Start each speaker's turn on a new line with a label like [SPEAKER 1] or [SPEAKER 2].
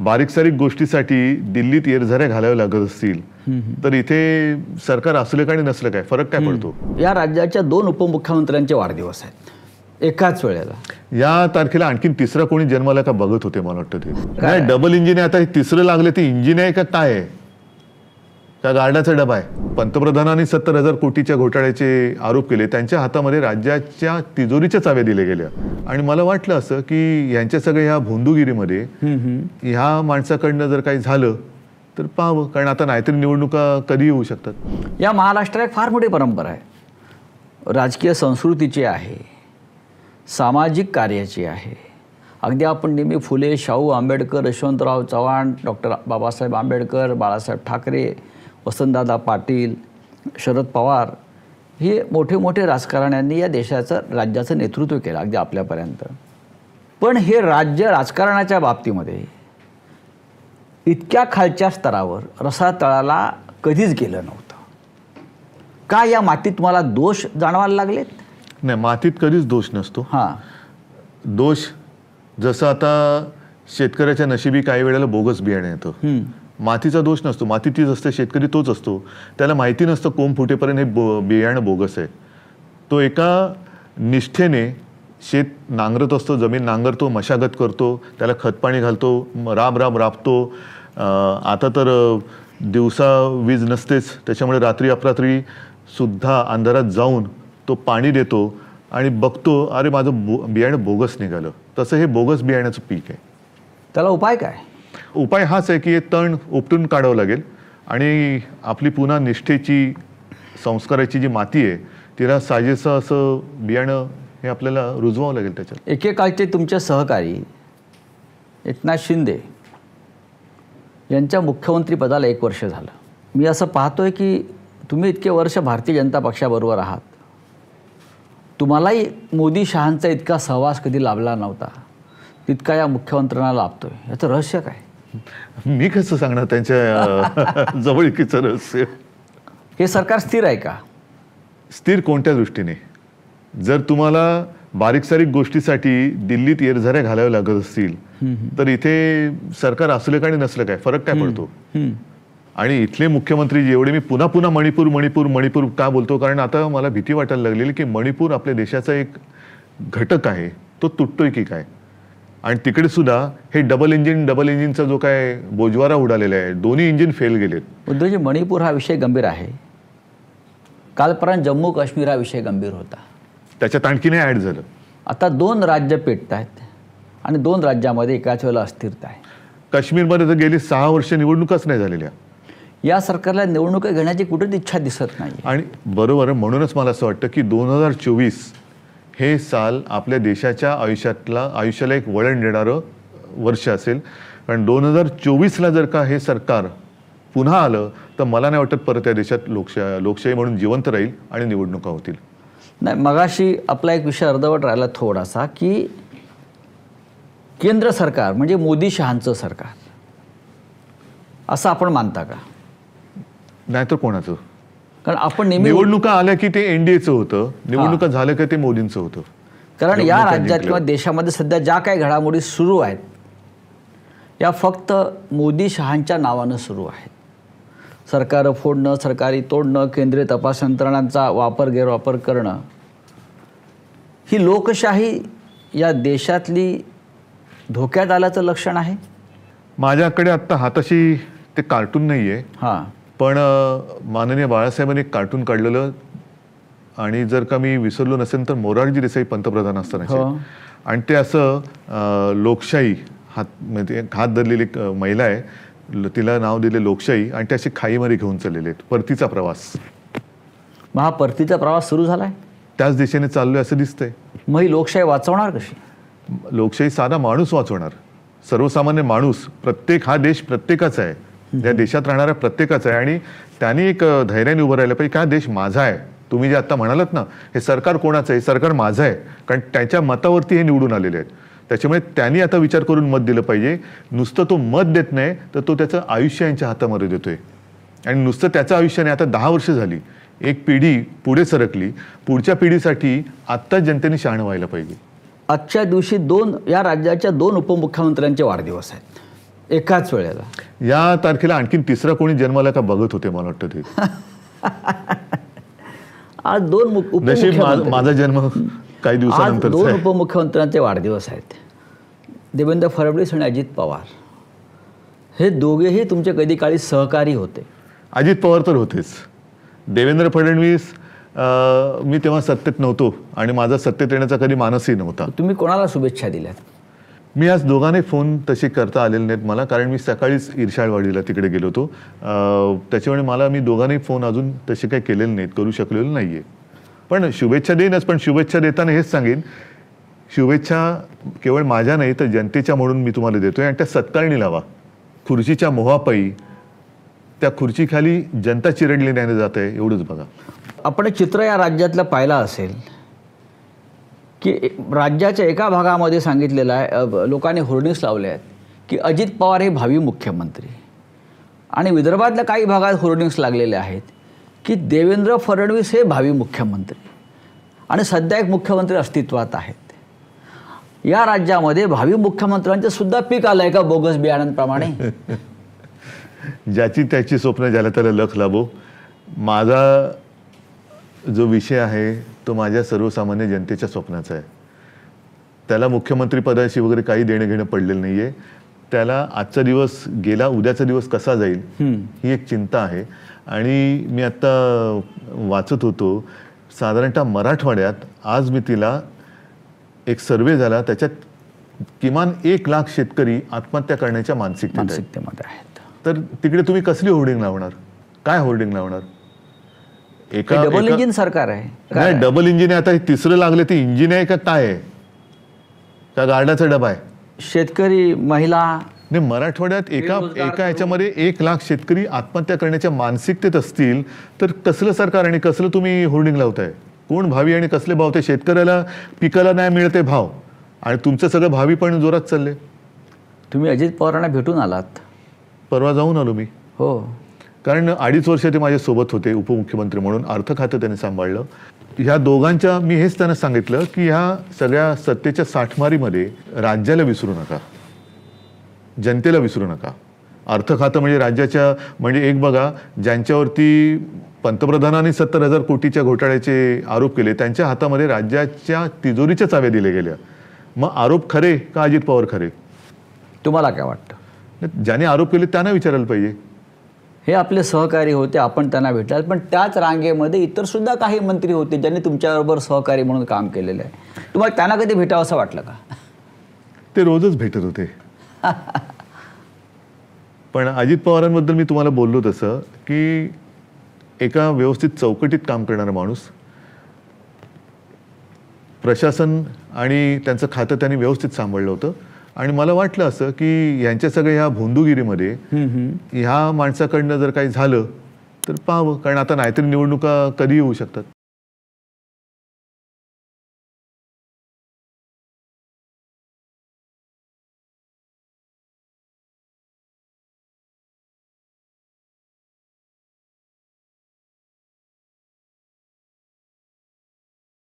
[SPEAKER 1] बारीक सारीक गोष्टीसाठी दिल्लीत येरझाऱ्या घालाव्या लागत असतील तर इथे सरकार असलं काय आणि नसलं काय? फरक काय पडतो?
[SPEAKER 2] या राज्याच्या दोन उपमुख्यमंत्र्यांचे वाढदिवस आहेत. एकाच वेळेला.
[SPEAKER 1] या तारखेला आणखीन तिसरा कोणी जन्माला का बघत होते मला वाटतं ते. नाही डबल इंजिन आहे. आता हे तिसरं लागले ते इंजिन आहे का काय आहे? का गार्डाचा डबा आहे. पंतप्रधानांनी सत्तर हजार कोटीच्या घोटाळ्याचे आरोप केले. त्यांच्या हातामध्ये राज्याच्या तिजोरीच्या चाव्या दिल्या गेल्या आणि मला वाटलं असं की यांच्या सगळ्या ह्या भोंदूगिरीमध्ये ह्या माणसाकडनं जर काही झालं तर पाहावं. कारण आता नाहीतरी निवडणुका कधी येऊ शकतात.
[SPEAKER 2] या महाराष्ट्रात एक फार मोठी परंपरा आहे. राजकीय संस्कृतीची आहे. सामाजिक कार्याची आहे. अगदी आपण नेहमी फुले शाहू आंबेडकर यशवंतराव चव्हाण डॉक्टर बाबासाहेब आंबेडकर बाळासाहेब ठाकरे वसंतदादा पाटील शरद पवार हे मोठे मोठे राजकारण्यांनी या देशाचं राज्याचं नेतृत्व केलं अगदी आपल्यापर्यंत. पण हे राज्य राजकारणाच्या बाबतीमध्ये इतक्या खालच्या स्तरावर रसातळाला कधीच गेलं नव्हतं. का या मातीत तुम्हाला दोष जाणवायला लागलेत?
[SPEAKER 1] नाही मातीत कधीच दोष नसतो.
[SPEAKER 2] हां.
[SPEAKER 1] दोष जसं आता शेतकऱ्याच्या नशिबी काही वेळेला बोगस बियाणे येतं. मातीचा दोष नसतो. माती तीच असते शेतकरी तोच असतो. त्याला माहिती नसतं कोंब फुटेपर्यंत हे बो बियाणं बोगस आहे. तो एका निष्ठेने शेत नांगरत असतो जमीन नांगरतो मशागत करतो त्याला खतपाणी घालतो राब राब राबतो. आता तर दिवसा वीज नसतेच. त्याच्यामुळे रात्री अपरात्री सुद्धा अंधारात जाऊन तो पाणी देतो आणि बघतो अरे माझं बो बियाणं बोगस निघालं. तसं हे बोगस बियाण्याचं पीक आहे.
[SPEAKER 2] त्याला उपाय काय?
[SPEAKER 1] उपाय हाच आहे की हे तण उपटून काढावं लागेल. आणि आपली पुन्हा निष्ठेची संस्काराची जी माती आहे तिला साजेसं असं बियाणं हे आपल्याला रुजवावं लागेल त्याच्यात.
[SPEAKER 2] एकेकाळचे तुमचे सहकारी एकनाथ शिंदे यांच्या मुख्यमंत्रीपदाला एक वर्ष झालं. मी असं पाहतोय की तुम्ही इतके वर्ष भारतीय जनता पक्षाबरोबर आहात. तुम्हालाही मोदी शहांचा इतका सहवास कधी लाभला नव्हता. तितका या मुख्यमंत्र्यांना लाभतोय. याचं रहस्य काय?
[SPEAKER 1] मी कसं सांगणार त्यांच्या जवळकीचं रहस्य?
[SPEAKER 2] हे सरकार स्थिर आहे का?
[SPEAKER 1] स्थिर कोणत्या दृष्टीने? जर तुम्हाला बारीक सारीक गोष्टीसाठी दिल्लीत येरझाऱ्या घालाव्या लागत असतील तर इथे सरकार असलं काय आणि नसलं काय? फरक काय पडतो. आणि इथले मुख्यमंत्री जेवढे मी पुन्हा पुन्हा मणिपूर मणिपूर मणिपूर का बोलतो? कारण आता मला भीती वाटायला लागलेली की मणिपूर आपल्या देशाचा एक घटक आहे. तो तुटतोय की काय? आणि तिकडे सुद्धा हे डबल इंजिन डबल इंजिनचा जो काय बोजवारा उडालेला आहे दोन्ही इंजिन फेल गेलेत.
[SPEAKER 2] उद्धवजी मणिपूर हा विषय गंभीर आहे. कालपर्यंत जम्मू काश्मीर हा विषय गंभीर होता.
[SPEAKER 1] त्याच्यात आणखीन ऍड झालं.
[SPEAKER 2] आता दोन राज्य पेटत आहेत आणि दोन राज्यामध्ये एकाच वेळेला अस्थिरता आहे.
[SPEAKER 1] काश्मीरमध्ये तर गेली सहा वर्ष निवडणुकाच नाही झालेल्या.
[SPEAKER 2] या सरकारला निवडणुका घेण्याची कुठेच इच्छा दिसत नाही
[SPEAKER 1] आणि बरोबर म्हणूनच मला असं वाटतं की दोन हजार चोवीस हे साल आपल्या देशाच्या आयुष्यातला आयुष्याला एक वळण देणारं वर्ष असेल. कारण दोन हजार चोवीसला जर का हे सरकार पुन्हा आलं तर मला नाही वाटत परत या देशात लोकशा लोकशाही म्हणून जिवंत राहील आणि निवडणुका होतील.
[SPEAKER 2] नाही मगाशी आपला एक विषय अर्धवट राहिला थोडासा की केंद्र सरकार म्हणजे मोदी शहांचं सरकार असं आपण मानता का?
[SPEAKER 1] नाहीतर कोणाचं?
[SPEAKER 2] कारण आपण नेहमी
[SPEAKER 1] निवडणुका आल्या की ते एनडीएचं होतं. निवडणुका झाल्या की ते मोदींचं होतं.
[SPEAKER 2] कारण या राज्यात किंवा देशामध्ये सध्या ज्या काही घडामोडी सुरू आहेत या फक्त मोदी शहांच्या नावानं सुरू आहेत. सरकार फोडणं सरकारी तोडणं केंद्रीय तपास यंत्रणांचा वापर गैरवापर करणं ही लोकशाही या देशातली धोक्यात आल्याचं लक्षण आहे?
[SPEAKER 1] माझ्याकडे आत्ता हाताशी ते कार्टून नाही आहे
[SPEAKER 2] हां.
[SPEAKER 1] पण माननीय बाळासाहेबांनी एक कार्टून काढलेलं आणि जर का मी विसरलो नसेल तर मोरारजी देसाई पंतप्रधान असतानाचे.
[SPEAKER 2] हो.
[SPEAKER 1] आणि ते असं लोकशाही हात म्हणजे हात धरलेली महिला आहे. तिला नाव दिले लोकशाही आणि ते असे खाईमध्ये घेऊन चाललेले आहेत. परतीचा प्रवास.
[SPEAKER 2] मग हा परतीचा प्रवास सुरू झाला आहे
[SPEAKER 1] त्याच दिशेने चाललोय असं दिसतंय.
[SPEAKER 2] मग ही लोकशाही वाचवणार कशी?
[SPEAKER 1] लोकशाही साधा माणूस वाचवणार. सर्वसामान्य माणूस प्रत्येक हा देश प्रत्येकाचा आहे. या देशात राहणाऱ्या प्रत्येकाचं आहे. आणि त्यांनी एक धैर्याने उभं राहिलं पाहिजे का हा देश माझा आहे. तुम्ही जे आता म्हणालात ना हे सरकार कोणाचं आहे? हे सरकार माझं आहे. कारण त्याच्या मतावरती हे निवडून आलेले आहेत. त्याच्यामुळे त्यांनी आता विचार करून मत दिलं पाहिजे. नुसतं तो मत देत नाही तर तो त्याचं आयुष्य यांच्या हातामध्ये देतोय. आणि नुसतं त्याचं आयुष्य नाही. आता दहा वर्ष झाली. एक पिढी पुढे सरकली. पुढच्या पिढीसाठी आत्ताच जनतेने शहाणं व्हायला पाहिजे.
[SPEAKER 2] आजच्या दिवशी दोन या राज्याच्या दोन उपमुख्यमंत्र्यांचे वाढदिवस आहेत. एकाच वेळेला.
[SPEAKER 1] या तारखेला आणखीन तिसरा कोणी जन्माला का बघत होते मला वाटतं ते?
[SPEAKER 2] आज दोन
[SPEAKER 1] माझा जन्म काही दिवसानंतर
[SPEAKER 2] दोन उपमुख्यमंत्र्यांचे वाढदिवस आहेत. देवेंद्र फडणवीस आणि अजित पवार. हे दोघेही तुमचे कधी काळी सहकारी होते.
[SPEAKER 1] अजित पवार तर होतेच. देवेंद्र फडणवीस मी तेव्हा सत्तेत नव्हतो आणि माझा सत्तेत येण्याचा कधी मानसही नव्हता.
[SPEAKER 2] तुम्ही कोणाला शुभेच्छा दिल्यात?
[SPEAKER 1] मी आज दोघांनी फोन तसे करता आलेले नाहीत मला कारण मी सकाळीच ईर्षाळवाडीला तिकडे गेलो होतो. त्याच्यामुळे मला मी दोघांनी फोन अजून तसे काही केलेले नाहीत करू शकलेलो नाही आहे पण शुभेच्छा देईनच पण शुभेच्छा देताना हेच सांगेन. शुभेच्छा केवळ माझ्या नाही तर जनतेच्या म्हणून मी तुम्हाला देतोय. आणि त्या सत्कारणी लावा. खुर्चीच्या मोहापायी त्या खुर्चीखाली जनता चिरडली नाही जात आहे एवढंच बघा.
[SPEAKER 2] आपण एक चित्र या राज्यातलं पाहिलं असेल की राज्याच्या एका भागामध्ये सांगितलेलं आहे लोकांनी होर्डिंग्स लावले आहेत की अजित पवार हे भावी मुख्यमंत्री. आणि विदर्भातल्या काही भागात होर्डिंग्स लागलेले आहेत की देवेंद्र फडणवीस हे भावी मुख्यमंत्री. आणि सध्या एक मुख्यमंत्री अस्तित्वात आहेत. या राज्यामध्ये भावी मुख्यमंत्र्यांचं सुद्धा पीक आलं आहे का बोगस बियाण्यांप्रमाणे?
[SPEAKER 1] ज्याची त्याची स्वप्न ज्याला त्याला लख लाभो. माझा जो विषय आहे तो माझ्या सर्वसामान्य जनतेच्या स्वप्नाचा आहे. त्याला मुख्यमंत्री पदाशी वगैरे काही देणं घेणं पडलेलं नाही आहे त्याला आजचा दिवस गेला उद्याचा दिवस कसा जाईल ही एक चिंता आहे. आणि मी आत्ता वाचत होतो साधारणतः मराठवाड्यात आज मी तिला एक सर्वे झाला त्याच्यात किमान एक लाख शेतकरी आत्महत्या करण्याच्या.
[SPEAKER 2] मानसिकतेमध्ये आहेत.
[SPEAKER 1] तर तिकडे तुम्ही कसली होर्डिंग लावणार? काय होर्डिंग लावणार? एका
[SPEAKER 2] डबल
[SPEAKER 1] एका-
[SPEAKER 2] इंजिन सरकार आहे.
[SPEAKER 1] नाही डबल इंजिन आहे. आता हे तिसरं लागले ते इंजिन आहे का काय आहे? का गार्डाचा डबा आहे.
[SPEAKER 2] शेतकरी महिला
[SPEAKER 1] नाही मराठवाड्यात एका एका ह्याच्यामध्ये एक लाख शेतकरी आत्महत्या करण्याच्या मानसिकतेत असतील तर कसलं सरकार आणि कसलं तुम्ही होर्डिंग लावताय? कोण भावी आणि कसले भाव? ते शेतकऱ्याला पिकाला नाही मिळते भाव. आणि तुमचं सगळं भावी पण जोरात चालले
[SPEAKER 2] तुम्ही अजित पवारांना भेटून आलात.
[SPEAKER 1] परवा जाऊन आलो मी.
[SPEAKER 2] हो.
[SPEAKER 1] कारण अडीच वर्ष ते माझ्यासोबत होते उपमुख्यमंत्री म्हणून. अर्थ खातं त्यांनी सांभाळलं. ह्या दोघांच्या मी हेच त्यांना सांगितलं की ह्या सगळ्या सत्तेच्या साठमारीमध्ये राज्याला विसरू नका. जनतेला विसरू नका. अर्थ खातं म्हणजे राज्याच्या म्हणजे एक बघा ज्यांच्यावरती पंतप्रधानांनी सत्तर हजार कोटीच्या घोटाळ्याचे आरोप केले त्यांच्या हातामध्ये राज्याच्या तिजोरीच्या चाव्या दिल्या गेल्या. मग आरोप खरे का अजित पवार खरे?
[SPEAKER 2] तुम्हाला काय वाटतं?
[SPEAKER 1] ज्याने आरोप केले त्यांना विचारायला पाहिजे.
[SPEAKER 2] हे आपले सहकारी होते आपण त्यांना भेटलात पण त्याच रांगेमध्ये इतर सुद्धा काही मंत्री होते ज्यांनी तुमच्याबरोबर सहकारी म्हणून काम केलेलं आहे. तुम्हाला त्यांना कधी भेटावं असं वाटलं का?
[SPEAKER 1] ते रोजच भेटत होते. पण अजित पवारांबद्दल मी तुम्हाला बोललो तसं की एका व्यवस्थित चौकटीत काम करणारा माणूस प्रशासन आणि त्यांचं खातं त्यांनी व्यवस्थित सांभाळलं होतं. आणि मला वाटलं असं की यांच्या सगळ्या ह्या भोंदूगिरीमध्ये ह्या माणसाकडनं जर काही झालं तर पाहावं. कारण आता नाहीतरी निवडणुका कधी येऊ शकतात.